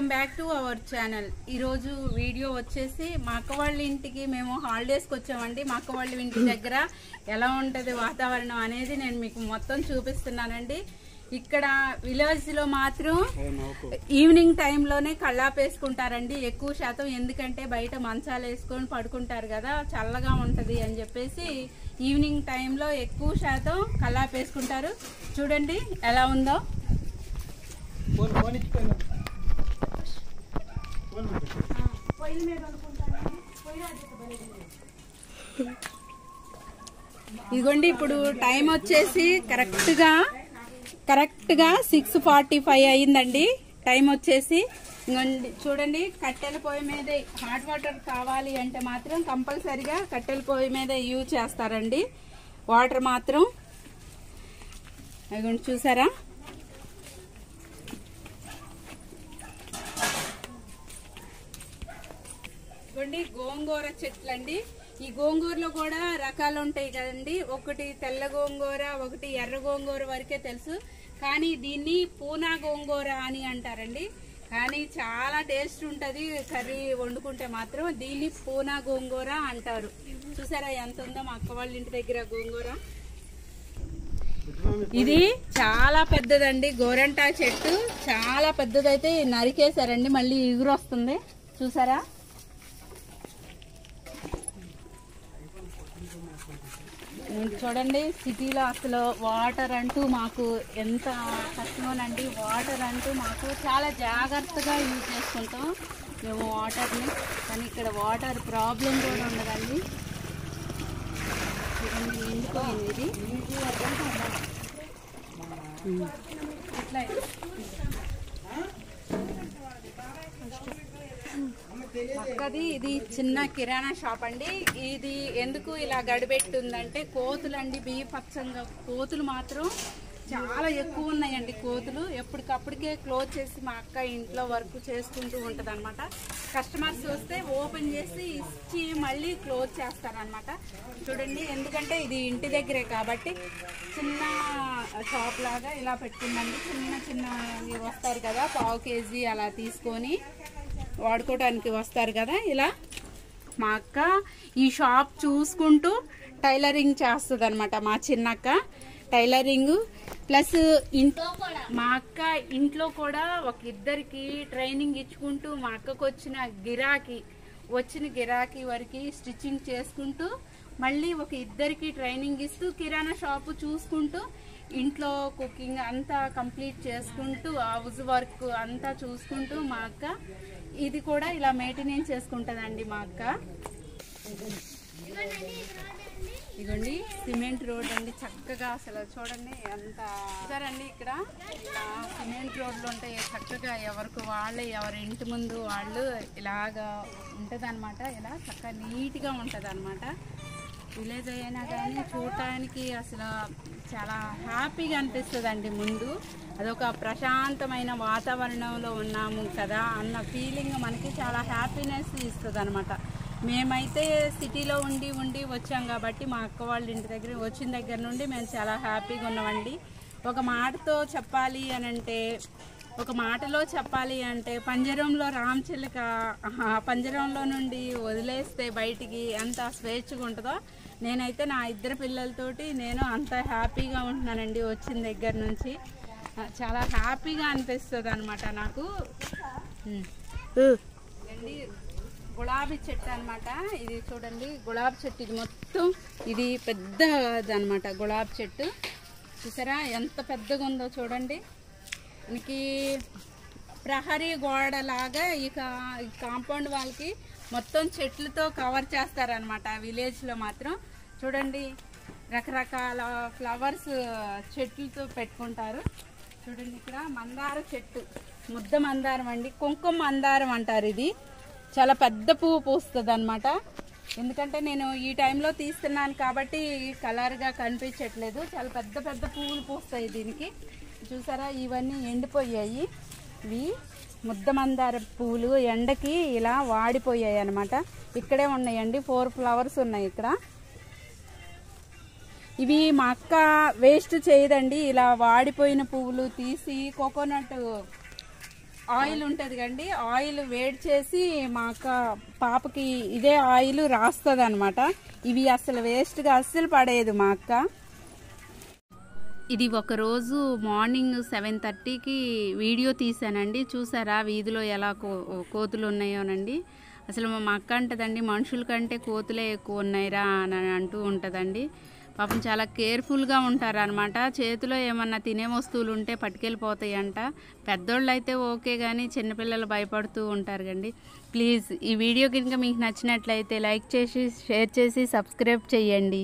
Hour channel. ఈరోజు video వచ్చేసి మా అక్క వాళ్ళ ఇంటికి మేము హాలిడేస్కి వచ్చామండి. మా అక్క వాళ్ళ ఇంటి దగ్గర ఎలా ఉంటుంది వాతావరణం అనేది నేను మీకు మొత్తం చూపిస్తున్నానండి. ఇక్కడ విలేజ్లో మాత్రం ఈవినింగ్ టైంలోనే కళ్ళాపేసుకుంటారండి ఎక్కువ శాతం ఎందుకంటే బయట మంచాలు వేసుకొని పడుకుంటారు కదా చల్లగా ఉంటది అని చెప్పేసి ఈవినింగ్ టైంలో ఎక్కువ శాతం కళ్ళాపేసుకుంటారు చూడండి ఎలా ఉందో. ఇదిగోండి ఇప్పుడు టైం వచ్చేసి కరెక్ట్గా కరెక్ట్గా సిక్స్ ఫార్టీ ఫైవ్ అయిందండి. టైం వచ్చేసి ఇదిగోండి చూడండి కట్టెల పొయ్యి మీద హాట్ వాటర్ కావాలి అంటే మాత్రం కంపల్సరిగా కట్టెల పొయ్యి మీద యూజ్ చేస్తారండి. వాటర్ మాత్రం. ఇదిగోండి చూసారా? చెప్పండి గోంగూర చెట్లు అండి ఈ గోంగూరలో కూడా రకాలు ఉంటాయి కదండి. ఒకటి తెల్ల గోంగూర ఒకటి ఎర్ర గోంగూర వరకే తెలుసు. కానీ దీన్ని పూనా గోంగూర అని అంటారండి. కానీ చాలా టేస్ట్ ఉంటుంది కర్రీ వండుకుంటే మాత్రం దీన్ని పూనా గోంగూర అంటారు. చూసారా ఎంత ఉందో మా అక్క వాళ్ళ ఇంటి దగ్గర గోంగూర? ఇది చాలా పెద్దదండి గోరంటా చెట్టు. చాలా పెద్దదైతే నరికేశారండి మళ్ళీ ఎగురు వస్తుంది చూసారా? చూడండి సిటీలో అసలు వాటర్ అంటూ మాకు ఎంత కష్టమోనండి. వాటర్ అంటూ మాకు చాలా జాగ్రత్తగా యూజ్ చేసుకుంటాం మేము వాటర్ని కానీ ఇక్కడ వాటర్ ప్రాబ్లం కూడా ఉండదండి. చూడండి నిండిపోయింది ఇది ఉమ్. ఇట్లా పక్కది ఇది చిన్న కిరాణా షాప్ అండి. ఇది ఎందుకు ఇలా గడిపెట్టుందంటే కోతులండి బియ్యపచ్చంగా కోతులు మాత్రం చాలా ఎక్కువ ఉన్నాయండి కోతులు. ఎప్పటికప్పటికే క్లోజ్ చేసి మా అక్క ఇంట్లో వర్క్ చేసుకుంటూ ఉంటుంది అనమాట కస్టమర్స్ వస్తే ఓపెన్ చేసి ఇచ్చి మళ్ళీ క్లోజ్ చేస్తారనమాట చూడండి ఎందుకంటే ఇది ఇంటి దగ్గరే కాబట్టి చిన్న షాప్ లాగా ఇలా పెట్టిందండి. చిన్న చిన్న వస్తారు కదా పావు కేజీ అలా తీసుకొని వాడుకోవడానికి వస్తారు కదా ఇలా. మా అక్క ఈ షాప్ చూసుకుంటూ టైలరింగ్ చేస్తుంది అనమాట మా చిన్నక్క. టైలరింగ్ ప్లస్ ఇంట్లో మా అక్క ఇంట్లో కూడా ఒక ఇద్దరికి ట్రైనింగ్ ఇచ్చుకుంటూ మా అక్కకు వచ్చిన గిరాకీ వచ్చిన గిరాకీ వరకు స్టిచ్చింగ్ చేసుకుంటూ మళ్ళీ ఒక ఇద్దరికి ట్రైనింగ్ ఇస్తూ కిరాణా షాపు చూసుకుంటూ ఇంట్లో కుకింగ్ అంతా కంప్లీట్ చేసుకుంటూ హౌస్ వర్క్ అంతా చూసుకుంటూ మా అక్క ఇది కూడా ఇలా మెయింటెనెన్స్ చేసుకుంటుందండి మా అక్క. ఇదిగోండి సిమెంట్ రోడ్ అండి చక్కగా అసలు చూడండి ఎంత చూసారండి ఇక్కడ? ఇలా సిమెంట్ రోడ్లు ఉంటాయి చక్కగా ఎవరికి వాళ్ళే ఎవరి ఇంటి ముందు వాళ్ళు ఇలాగా ఉంటుంది ఇలా చక్కగా నీట్గా ఉంటుంది విలేజ్ అయినా కానీ చూడటానికి అసలు చాలా హ్యాపీగా అనిపిస్తుందండి ముందు. అదొక ప్రశాంతమైన వాతావరణంలో ఉన్నాము కదా అన్న ఫీలింగ్ మనకి చాలా హ్యాపీనెస్ ఇస్తుంది అనమాట మేమైతే సిటీలో ఉండి ఉండి వచ్చాం కాబట్టి మా అక్క వాళ్ళ ఇంటి దగ్గర వచ్చిన దగ్గర నుండి మేము చాలా హ్యాపీగా ఉన్నామండి. ఒక మాటతో చెప్పాలి అని అంటే ఒక మాటలో చెప్పాలి అంటే పంజరంలో రామచిలుక పంజరంలో నుండి వదిలేస్తే బయటికి ఎంత స్వేచ్ఛగా ఉంటుందో నేనైతే నా ఇద్దరు పిల్లలతోటి నేను అంత హ్యాపీగా ఉంటున్నానండి వచ్చిన దగ్గర నుంచి. చాలా హ్యాపీగా అనిపిస్తుంది అనమాట నాకు. ఇదండి గులాబీ చెట్టు అన్నమాట. ఇది చూడండి గులాబీ చెట్టు ఇది మొత్తం ఇది పెద్దది అనమాట గులాబీ చెట్టు. చూసారా ఎంత పెద్దగా ఉందో చూడండి. మనకి ప్రహరీ గోడ లాగా ఈ కా- ఈ కాంపౌండ్ వాళ్ళకి మొత్తం చెట్లతో కవర్ చేస్తారనమాట విలేజ్లో మాత్రం. చూడండి రకరకాల ఫ్లవర్స్ చెట్లతో పెట్టుకుంటారు. చూడండి ఇక్కడ మందార చెట్టు. ముద్ద మందారం అండి. కుంకుమ మందారం అంటారు ఇది. చాలా పెద్ద పువ్వు పూస్తుంది అనమాట ఎందుకంటే నేను ఈ టైంలో తీస్తున్నాను కాబట్టి కలర్గా కనిపించట్లేదు. చాలా పెద్ద పెద్ద పువ్వులు పూస్తాయి దీనికి. చూసారా? ఇవన్నీ ఎండిపోయాయి. ఇవి ముద్ద మందార పువ్వులు ఎండకి ఇలా వాడిపోయాయి అనమాట ఇక్కడే ఉన్నాయండి. ఫోర్ ఫ్లవర్స్ ఉన్నాయి ఇక్కడ. ఇవి మా అక్క వేస్ట్ చేయదండి. ఇలా వాడిపోయిన పువ్వులు తీసి కోకోనట్ ఆయిల్ ఉంటుంది కండి ఆయిల్ వేడి చేసి మా అక్క పాపకి ఇదే ఆయిల్ రాస్తుంది ఇవి అసలు వేస్ట్గా అస్సలు పడేది మా అక్క. ఇది ఒకరోజు మార్నింగ్ సెవెన్ థర్టీకి వీడియో తీశానండి. చూసారా వీధిలో ఎలా కో కోతులు ఉన్నాయోనండి. అసలు మా అక్క అంటదండి మనుషుల కంటే కోతులే ఎక్కువ ఉన్నాయిరా అని అంటూ ఉంటుందండి. పాపం చాలా కేర్ఫుల్గా ఉంటారనమాట చేతిలో ఏమన్నా తినే వస్తువులు ఉంటే పట్టుకెళ్ళిపోతాయంట. పెద్దోళ్ళు అయితే ఓకే కానీ చిన్నపిల్లలు భయపడుతూ ఉంటారు కండి ప్లీజ్ ఈ వీడియో కనుక మీకు నచ్చినట్లయితే లైక్ చేసి షేర్ చేసి సబ్స్క్రైబ్ చేయండి.